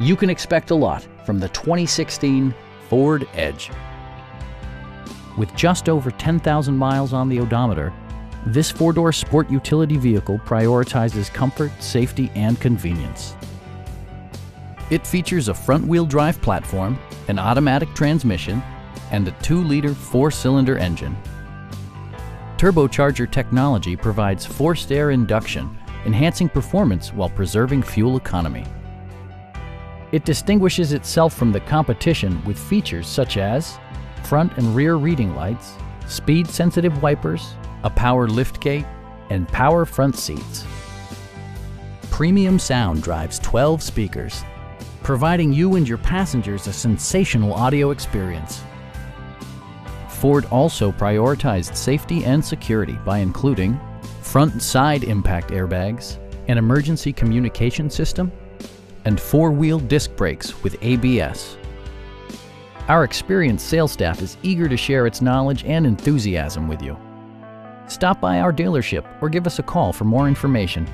You can expect a lot from the 2016 Ford Edge. With just over 10,000 miles on the odometer, this four-door sport utility vehicle prioritizes comfort, safety, and convenience. It features a front-wheel drive platform, an automatic transmission, and a 2-liter four-cylinder engine. Turbocharger technology provides forced air induction, enhancing performance while preserving fuel economy. It distinguishes itself from the competition with features such as front and rear reading lights, speed-sensitive wipers, a power liftgate, and power front seats. Premium sound drives 12 speakers, providing you and your passengers a sensational audio experience. Ford also prioritized safety and security by including front and side impact airbags, an emergency communication system, and four-wheel disc brakes with ABS. Our experienced sales staff is eager to share its knowledge and enthusiasm with you. Stop by our dealership or give us a call for more information.